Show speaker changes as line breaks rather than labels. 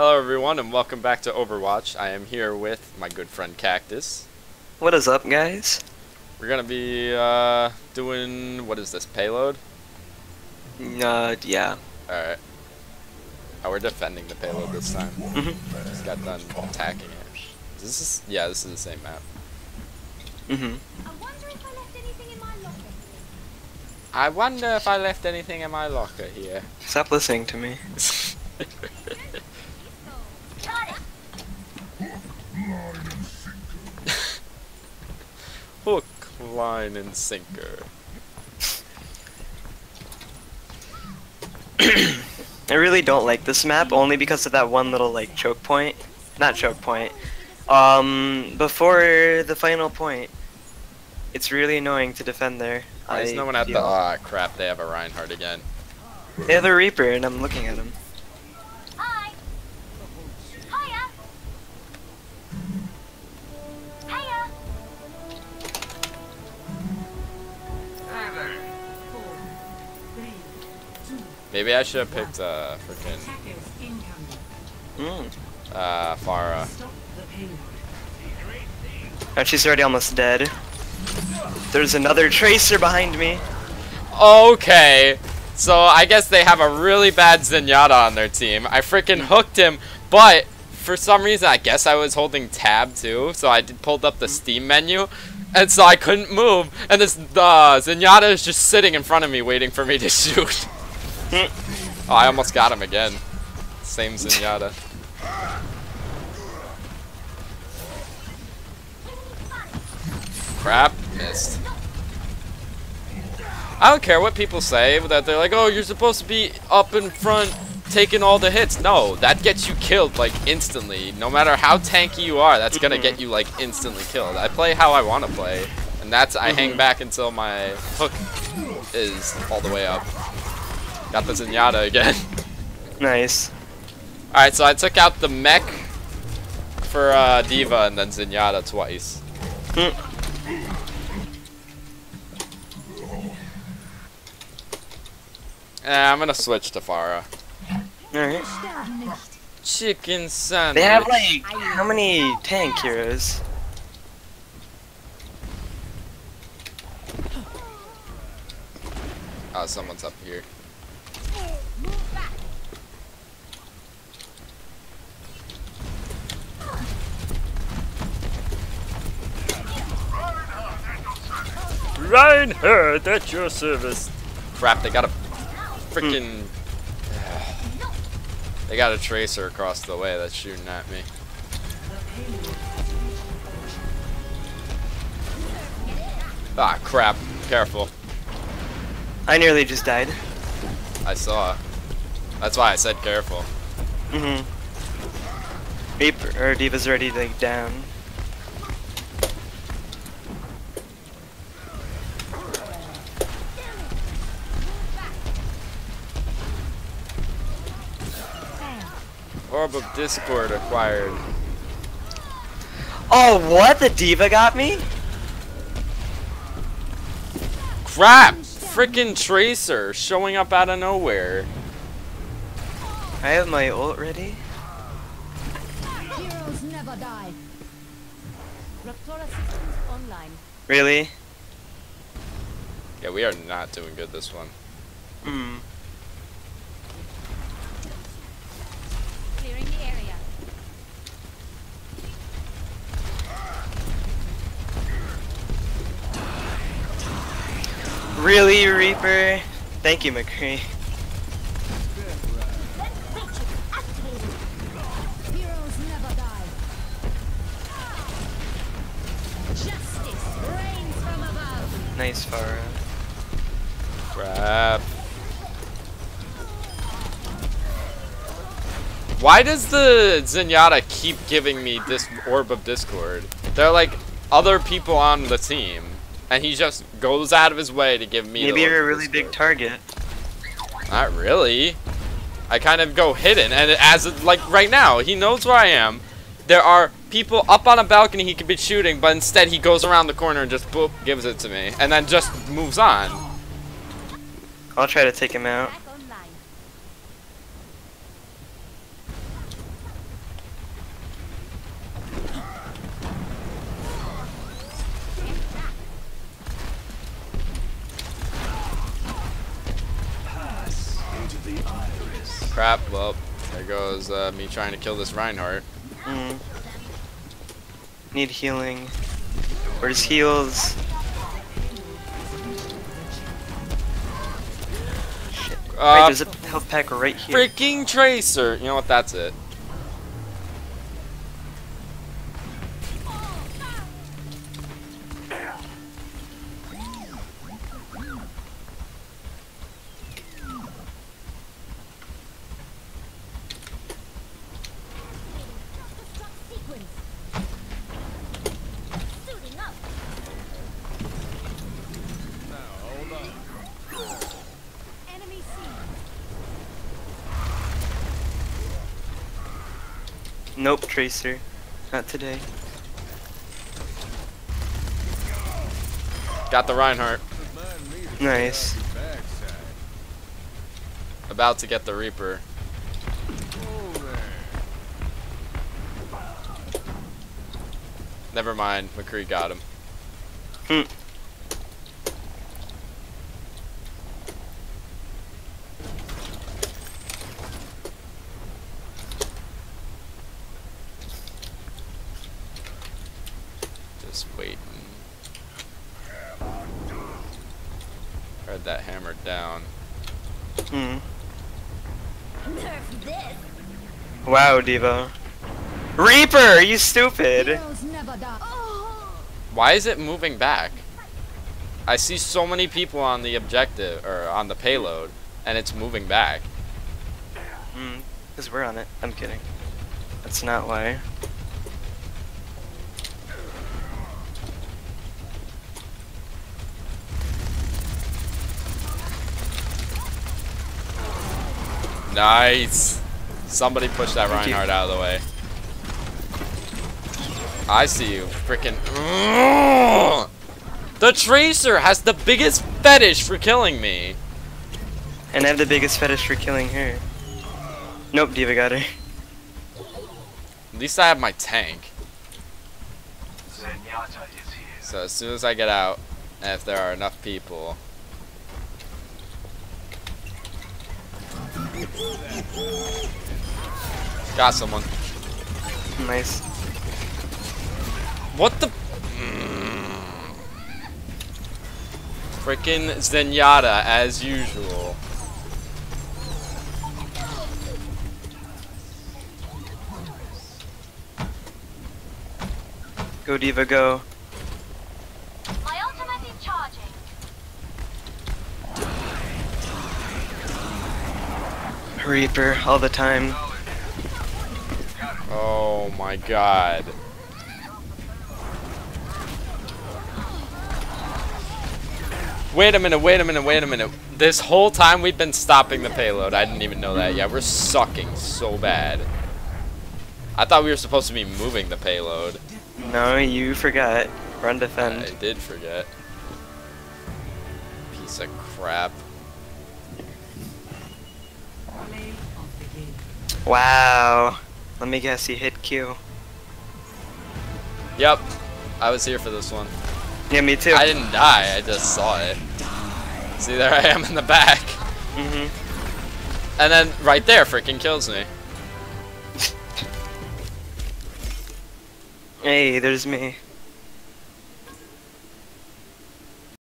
Hello everyone and welcome back to Overwatch. I am here with my good friend Kaktus.
What is up, guys?
We're gonna be uh, doing, what is this, payload?
Uh, yeah.
Alright. Oh, we're defending the payload this time.
Mhm.
Just got done attacking it. This is, yeah, this is the same map.
Mhm.
I wonder if I left anything in my locker.
I wonder if I left anything in my locker here.
Stop listening to me.
Hook, line, and sinker.
I really don't like this map only because of that one little like choke point. Not choke point. Um, before the final point. It's really annoying to defend there.
Why is no one at the, ah crap, they have a Reinhardt again.
They have a Reaper and I'm looking at him.
Maybe I should have picked, uh, freaking,
Mm.
uh, Pharah.
Oh, she's already almost dead. There's another Tracer behind me.
Okay, so I guess they have a really bad Zenyatta on their team. I freaking hooked him, but for some reason, I guess I was holding tab too, so I did, pulled up the Steam menu, and so I couldn't move, and this uh, Zenyatta is just sitting in front of me waiting for me to shoot. oh, I almost got him again. Same Zenyatta. Crap, missed. I don't care what people say, that they're like, oh, you're supposed to be up in front taking all the hits. No, that gets you killed, like, instantly. No matter how tanky you are, that's gonna get mm-hmm. you, like, instantly killed. I play how I want to play, and that's, I hang mm-hmm. back until my hook is all the way up. Got the Zenyatta again.
Nice.
Alright, so I took out the mech for uh, D.Va and then Zenyatta twice.
Mm.
Eh, I'm gonna switch to Pharah.
Alright.
Chicken sandwich.
They have like how many tank heroes?
Oh, someone's up here.
Move back.
Reinhardt at your service. Crap, they got a freaking. They got a tracer across the way that's shooting at me. Ah, crap. Careful.
I nearly just died.
I saw. That's why I said careful.
Mhm. Reaper or D.Va's already like down.
Orb of Discord acquired.
Oh, what? The D.Va got me?
Crap! Freaking Tracer showing up out of nowhere.
I have my ult ready.
Heroes never die. Raptora systems online.
Really?
Yeah, we are not doing good this one.
Hmm.
Clearing the area.
Really, Reaper? Thank you, McCree. Nice Pharah.
Crap. Why does the Zenyatta keep giving me this Orb of Discord? They're like other people on the team. And he just goes out of his way to give me
Maybe
the
you're a
Orb of
really big target.
Not really. I kind of go hidden, and as like right now, he knows where I am. There are people up on a balcony he could be shooting, but instead he goes around the corner and just boop, gives it to me. And then just moves on.
I'll try to take him out.
Crap, well, there goes uh, me trying to kill this Reinhardt.
Mm. Need healing. Where's heals? Shit. Wait,
Uh,
there's a health pack right here.
freaking Tracer. You know what? That's it.
Nope, Tracer. Not today.
Got the Reinhardt.
Nice.
About to get the Reaper. Never mind. McCree got him.
Hmm.
Just waiting. Heard that hammered down.
Hmm. Wow, Devo. Reaper, you stupid.
Heroes never die. Oh.
Why is it moving back? I see so many people on the objective or on the payload, and it's moving back.
Hmm. Because we're on it. I'm kidding. That's not why.
Nice. Somebody push that
Thank you.
Reinhardt out of the way. I see you. Freaking. The Tracer has the biggest fetish for killing me.
And I have the biggest fetish for killing her. Nope, D.Va got her.
At least I have my tank. So as soon as I get out, and if there are enough people. Got someone.
Nice.
What the? Freaking Zenyatta as usual.
Go, D.Va, go.
My ultimate is charging.
Reaper, all the time.
Oh my god. Wait a minute, wait a minute, wait a minute. This whole time we've been stopping the payload. I didn't even know that. Yeah, we're sucking so bad. I thought we were supposed to be moving the payload.
No, you forgot. Run defend.
I did forget. Piece of crap.
Wow. Let me guess, he hit Q.
Yep. I was here for this one.
Yeah, me too.
I didn't die, I just saw it. See, there I am in the back.
Mm-hmm.
And then right there freaking kills me.
Hey, there's me.